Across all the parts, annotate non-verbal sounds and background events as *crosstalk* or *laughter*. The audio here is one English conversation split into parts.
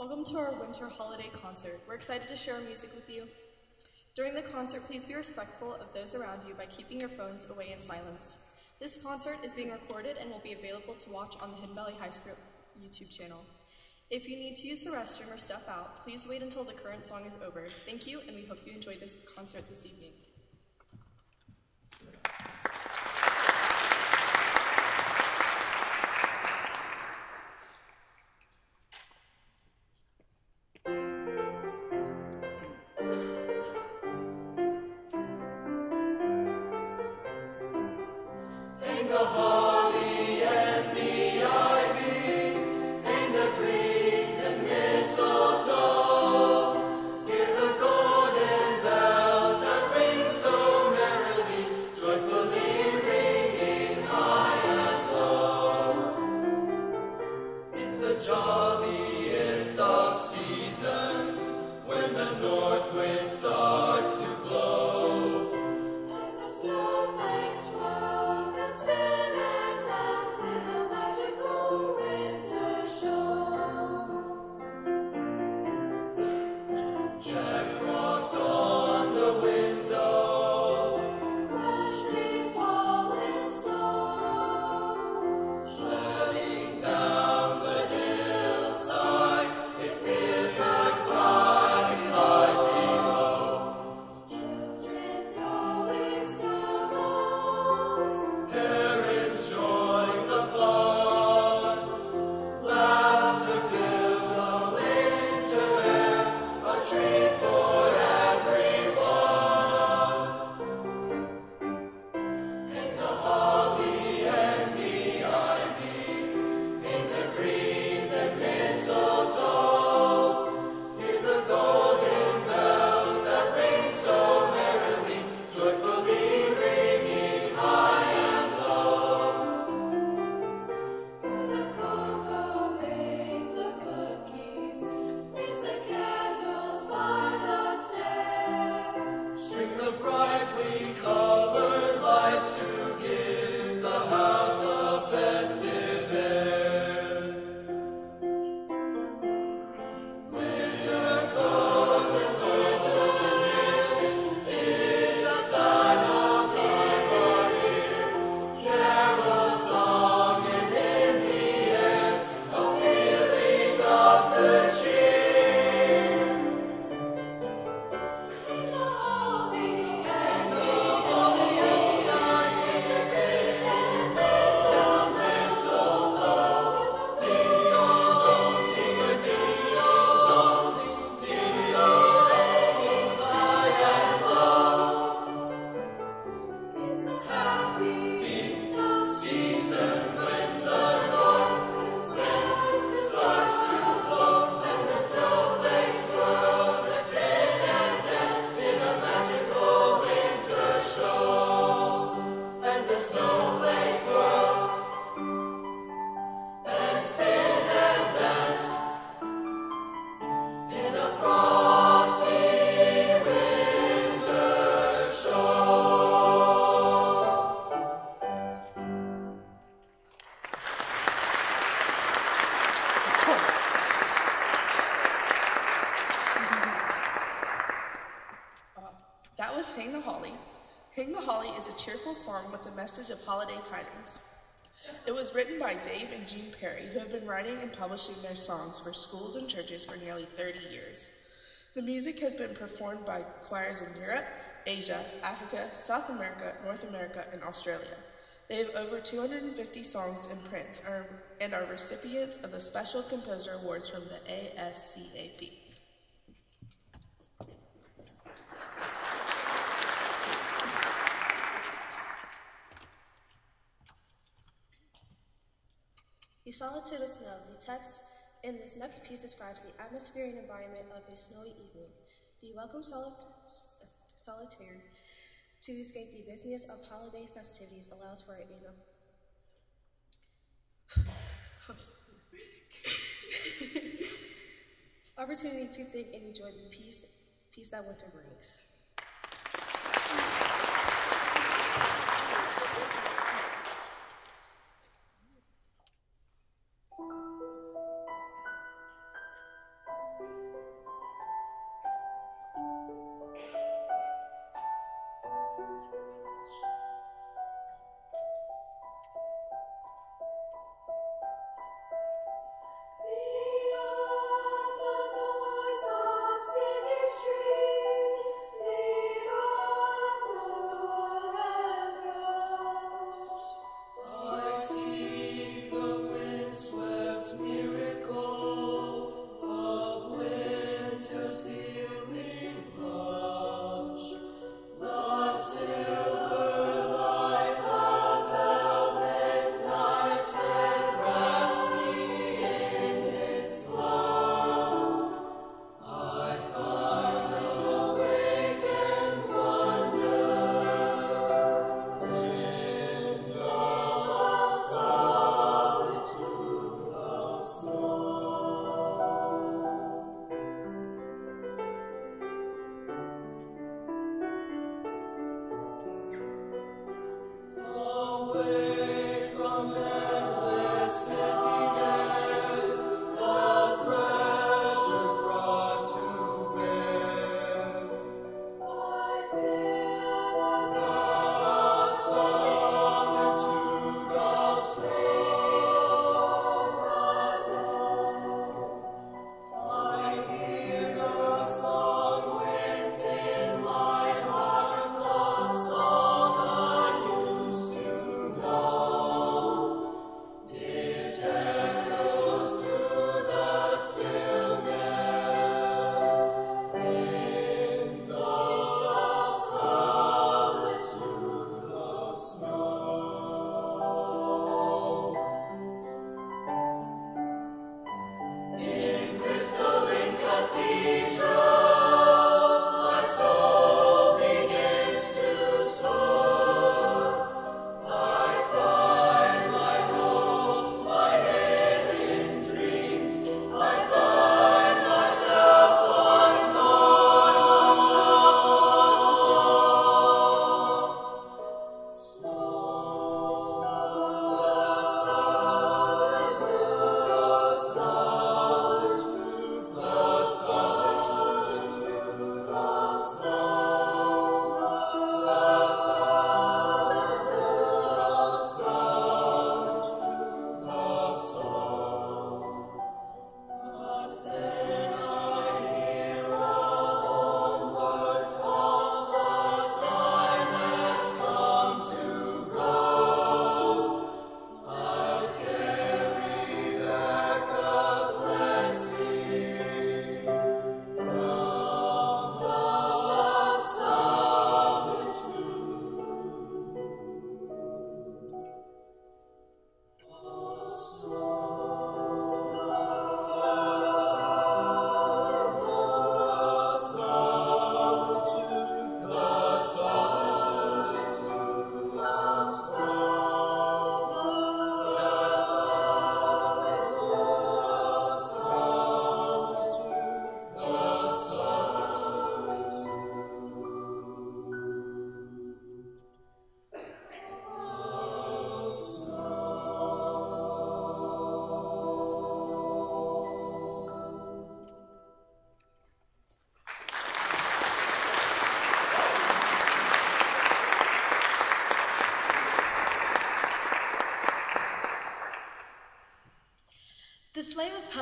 Welcome to our winter holiday concert. We're excited to share our music with you. During the concert, please be respectful of those around you by keeping your phones away and silenced. This concert is being recorded and will be available to watch on the Hidden Valley High School YouTube channel. If you need to use the restroom or step out, please wait until the current song is over. Thank you, and we hope you enjoy this concert this evening. Message of holiday tidings. It was written by Dave and Jean Perry, who have been writing and publishing their songs for schools and churches for nearly 30 years. The music has been performed by choirs in Europe, Asia, Africa, South America, North America, and Australia. They have over 250 songs in print and are recipients of the Special Composer Awards from the ASCAP. The solitude of snow. The text in this next piece describes the atmospheric environment of a snowy evening. The welcome solit solitaire to escape the busyness of holiday festivities allows for a an *laughs* opportunity to think and enjoy the peace, peace that winter brings.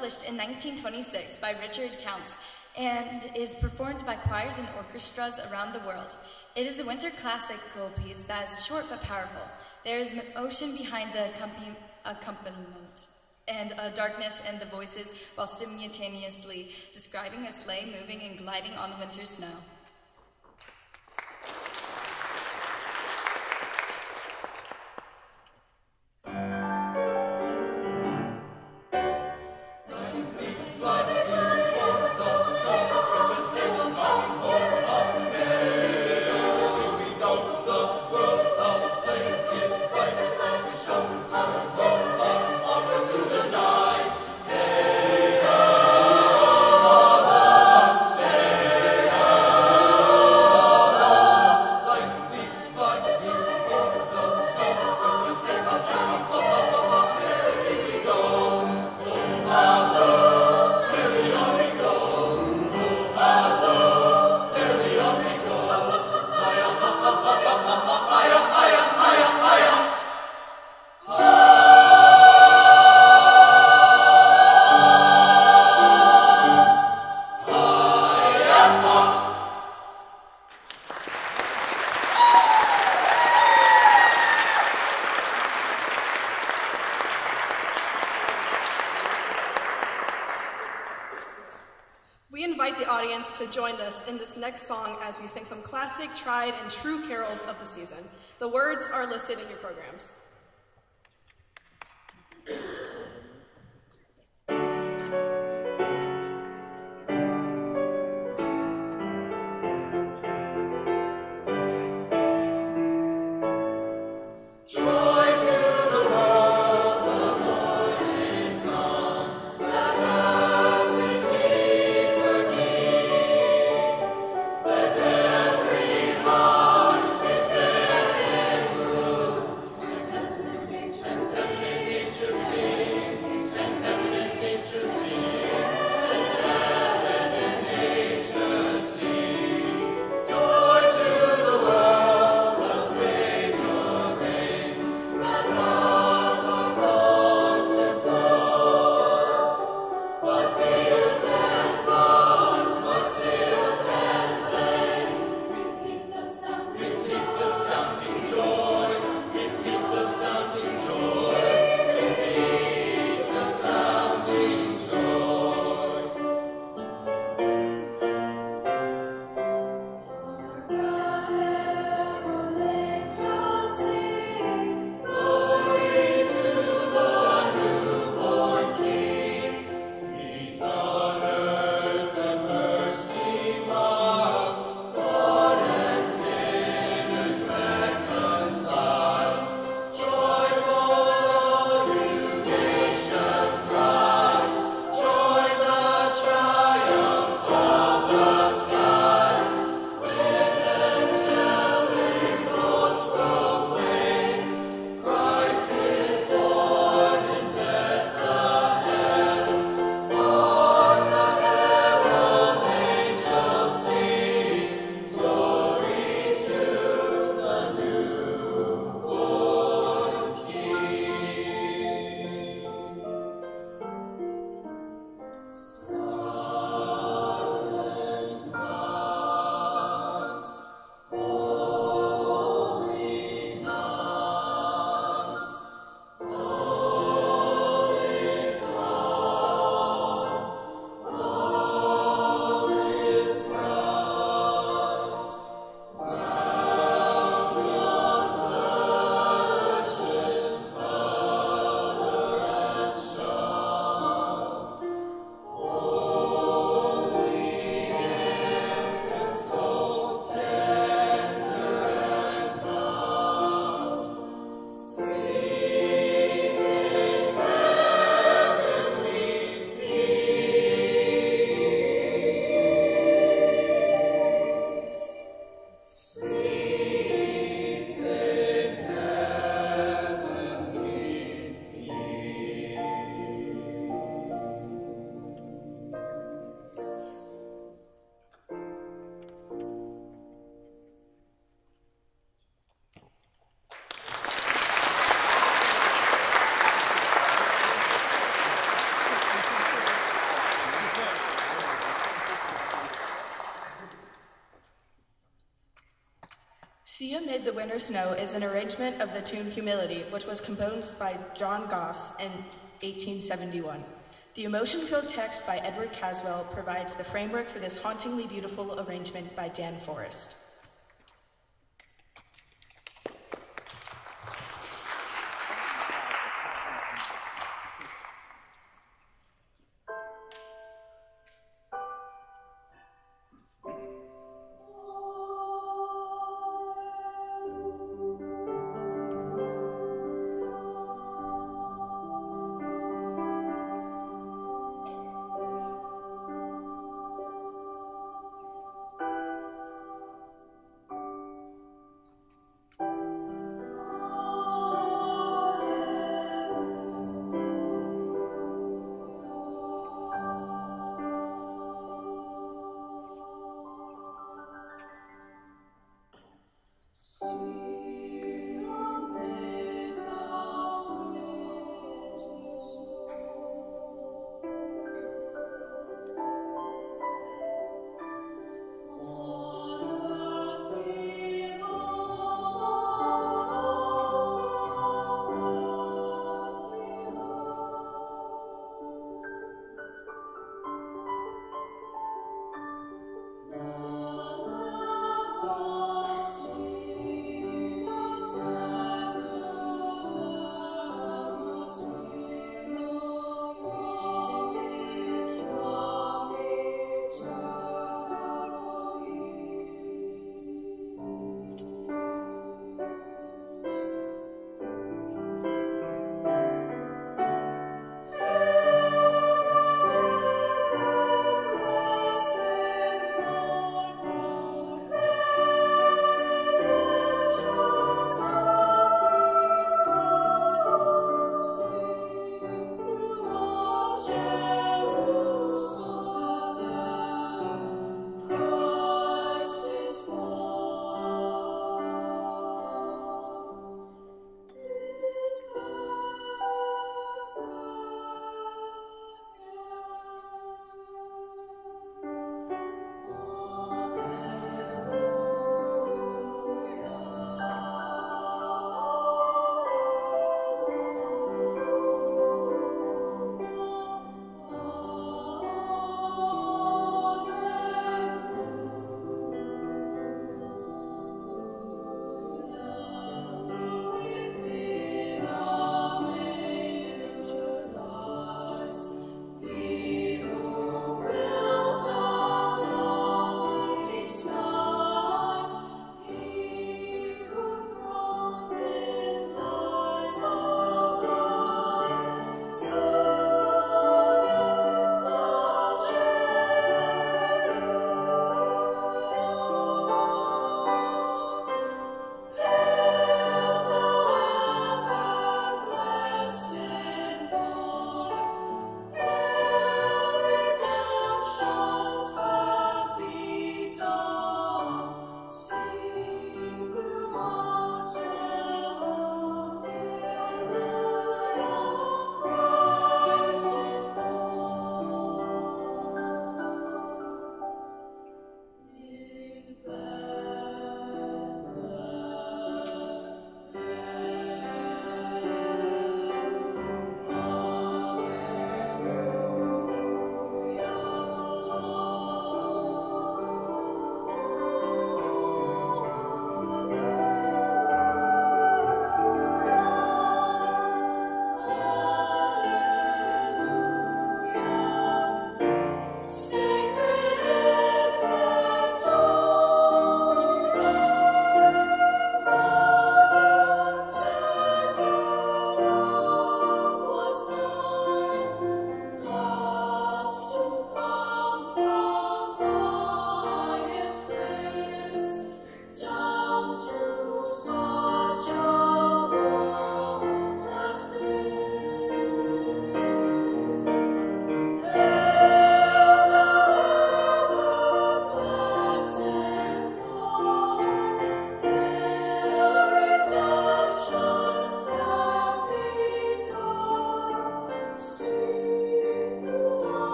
Published in 1926 by Richard Kountz and is performed by choirs and orchestras around the world. It is a winter classical piece that is short but powerful. There is ocean behind the accompaniment and a darkness in the voices while simultaneously describing a sleigh moving and gliding on the winter snow. To join us in this next song as we sing some classic, tried, and true carols of the season. The words are listed in your programs. The Winter Snow is an arrangement of the tune Humility, which was composed by John Goss in 1871. The emotion filled text by Edward Caswall provides the framework for this hauntingly beautiful arrangement by Dan Forrest.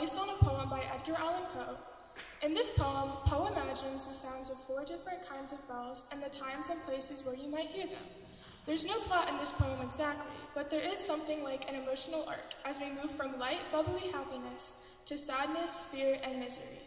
Based on a poem by Edgar Allan Poe. In this poem, Poe imagines the sounds of four different kinds of bells and the times and places where you might hear them. There's no plot in this poem exactly, but there is something like an emotional arc as we move from light, bubbly happiness to sadness, fear, and misery.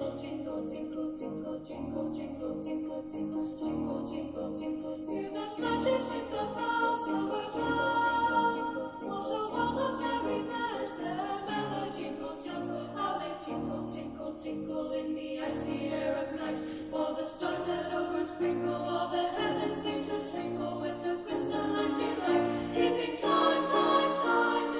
jingle, jingle, jingle, jingle, jingle, jingle, jingle, jingle, jingle, jingle, jingle, jingle. the sledges with the dull silver bells, wash out out of cherry tents, and the jingle tells how they tinkle, tinkle, tinkle in the icy air of night, while the stars that oversprinkle all the heavens seem to twinkle with the crystalline delight, keeping time, time, time.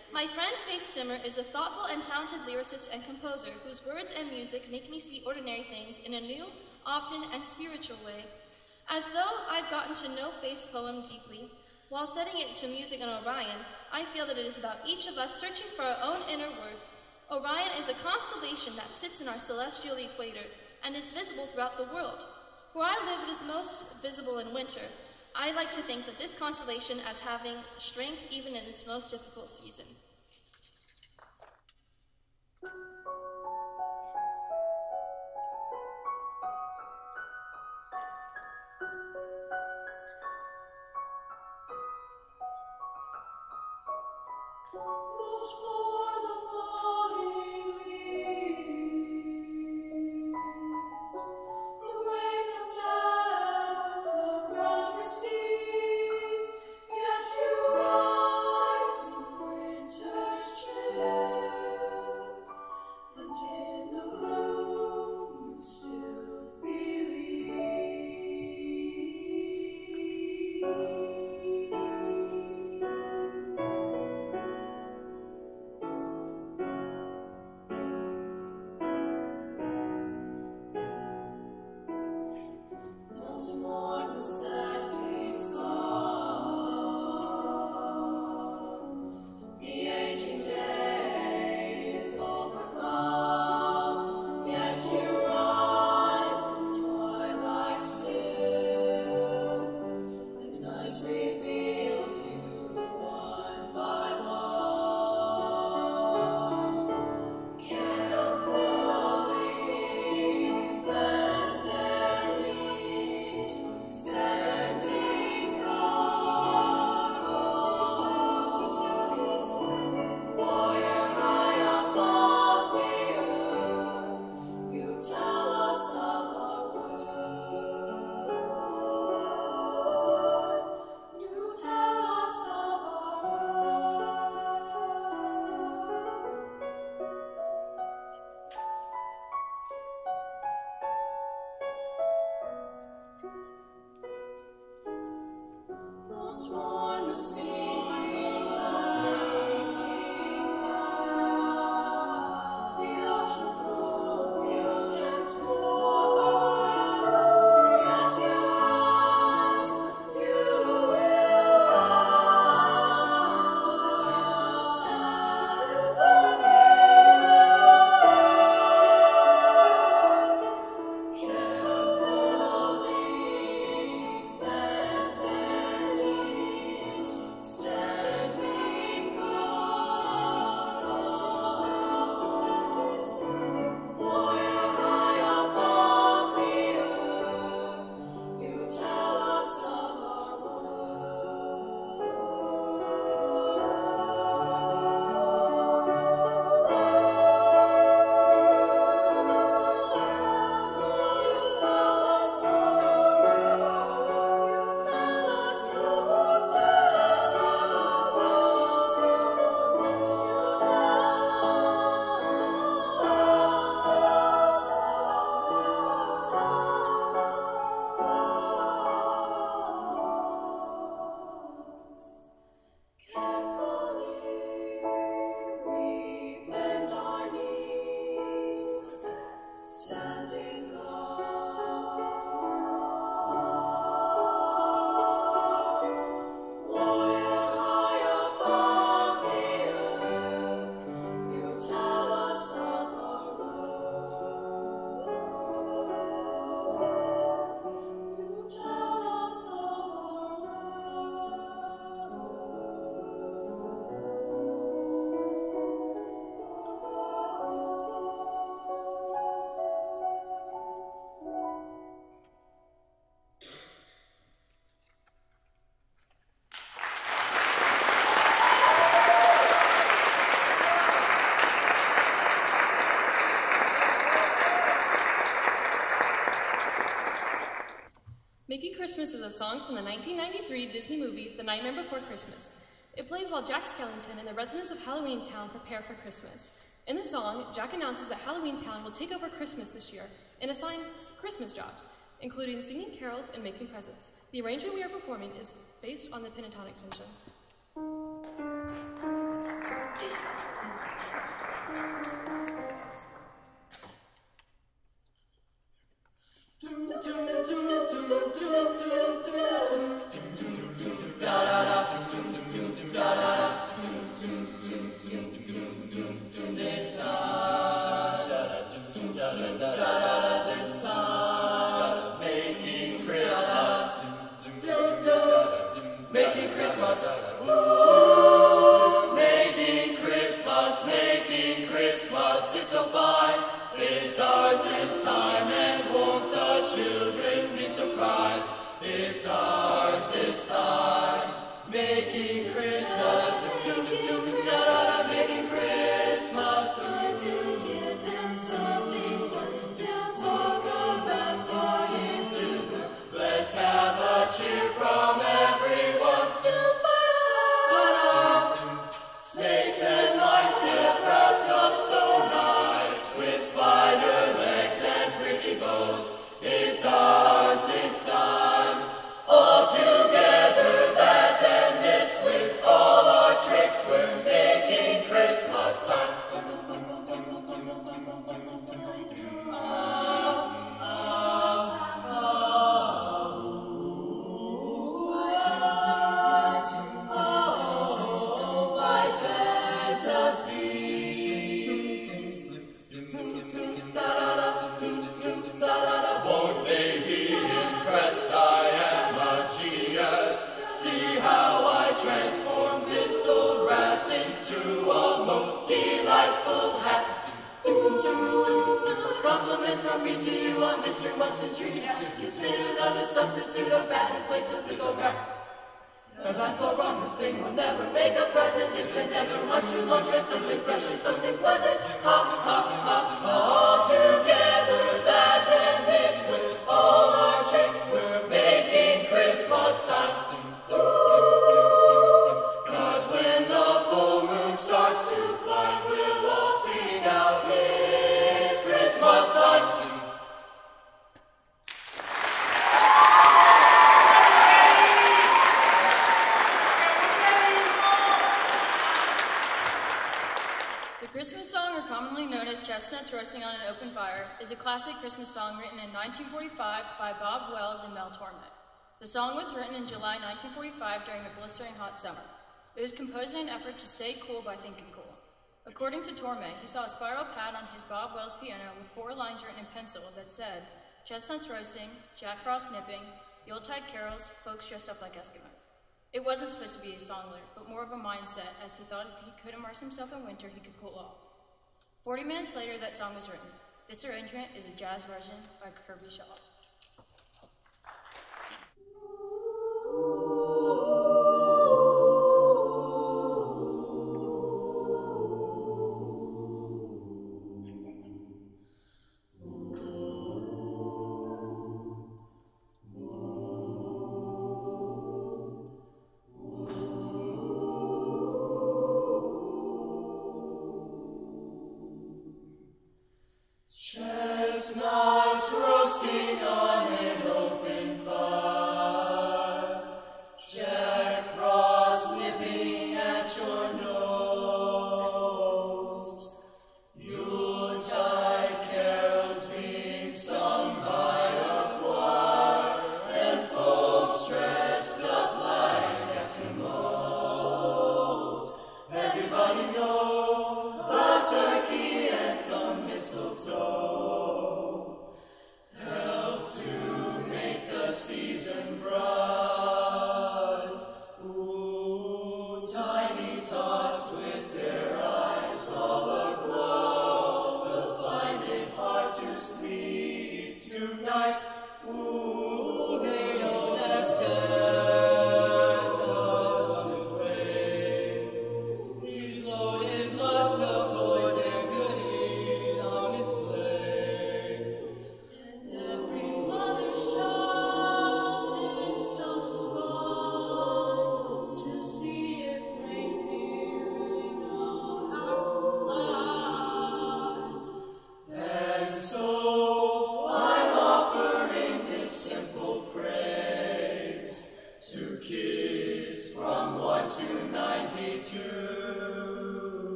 My friend Faith Simmer is a thoughtful and talented lyricist and composer whose words and music make me see ordinary things in a new, often, and spiritual way. As though I've gotten to know Faith's poem deeply, while setting it to music on Orion, I feel that it is about each of us searching for our own inner worth. Orion is a constellation that sits in our celestial equator and is visible throughout the world. Where I live, it is most visible in winter, I like to think of this constellation as having strength even in its most difficult season. The Christmas is a song from the 1993 Disney movie The Nightmare Before Christmas. It plays while Jack Skellington and the residents of Halloween Town prepare for Christmas. In the song, Jack announces that Halloween Town will take over Christmas this year and assign Christmas jobs, including singing carols and making presents. The arrangement we are performing is based on the Pentatonix version. Tree. Consider that the substitute of bat in place of old rat. Now that's all wrong, this thing will never make a present. It's been ever much too long, try something or something pleasant. Ha, ha, ha, all together, as Roasting on an Open Fire, is a classic Christmas song written in 1945 by Bob Wells and Mel Torme. The song was written in July 1945 during a blistering hot summer. It was composed in an effort to stay cool by thinking cool. According to Torme, he saw a spiral pad on his Bob Wells piano with four lines written in pencil that said, Chestnuts roasting, Jack Frost nipping, Yuletide carols, folks dressed up like Eskimos. It wasn't supposed to be a song lyric, but more of a mindset, as he thought if he could immerse himself in winter, he could cool off. Forty minutes later, that song was written. This arrangement is a jazz version by Kirby Shaw.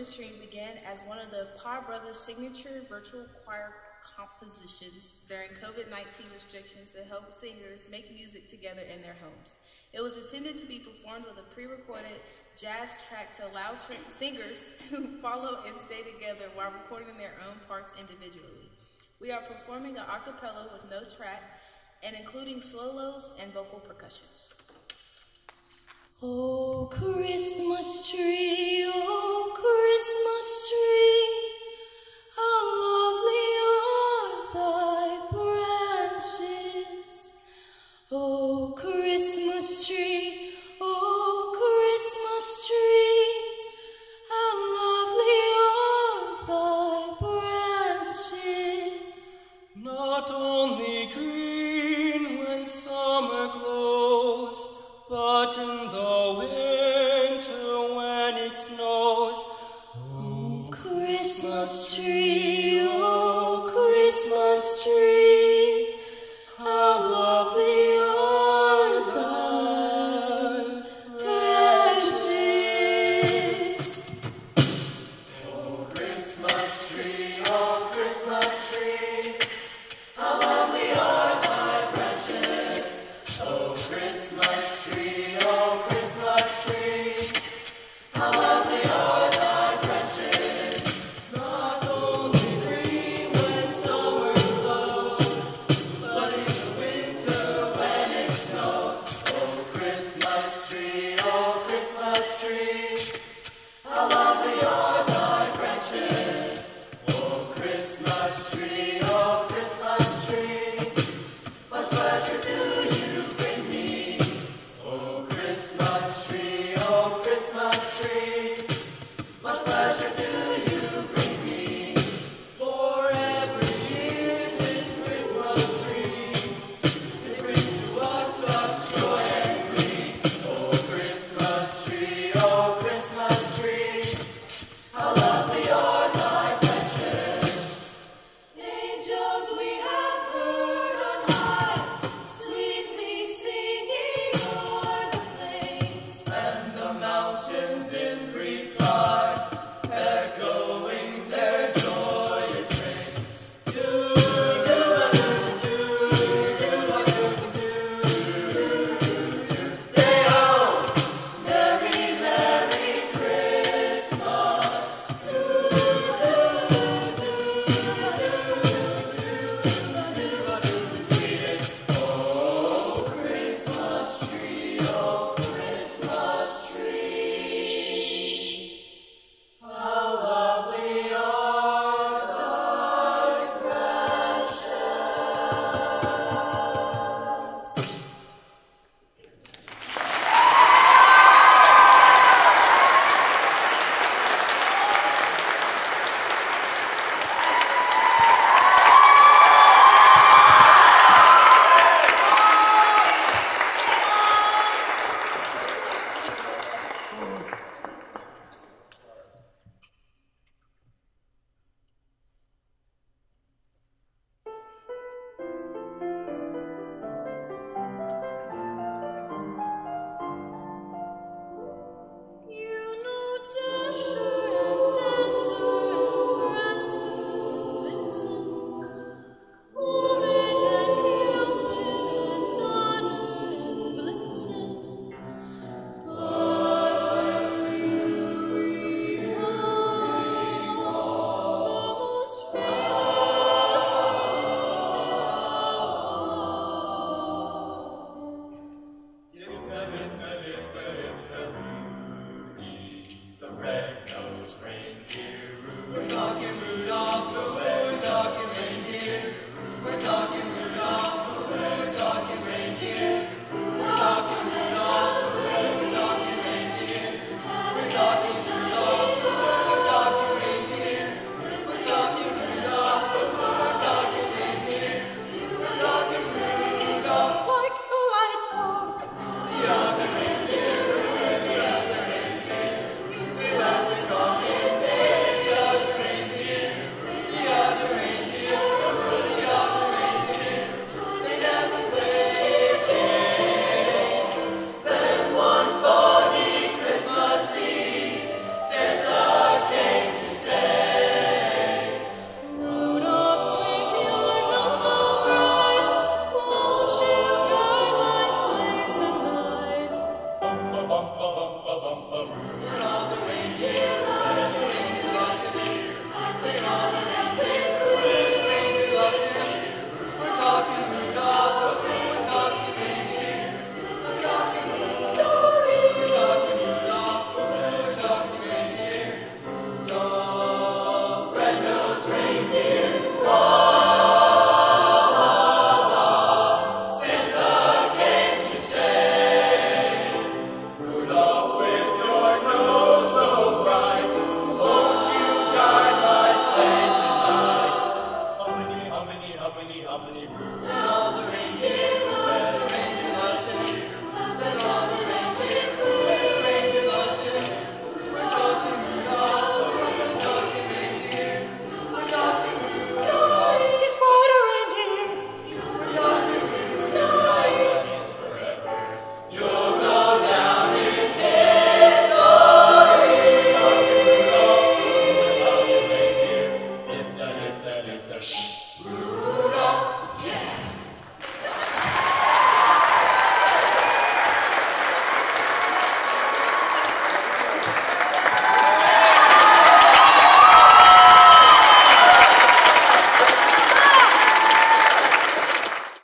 O began as one of the Parr Brothers' signature virtual choir compositions during COVID 19 restrictions that helped singers make music together in their homes. It was intended to be performed with a pre recorded jazz track to allow singers *laughs* to follow and stay together while recording their own parts individually. We are performing a cappella with no track and including solos and vocal percussions. Oh, Christmas tree, oh, Christmas tree,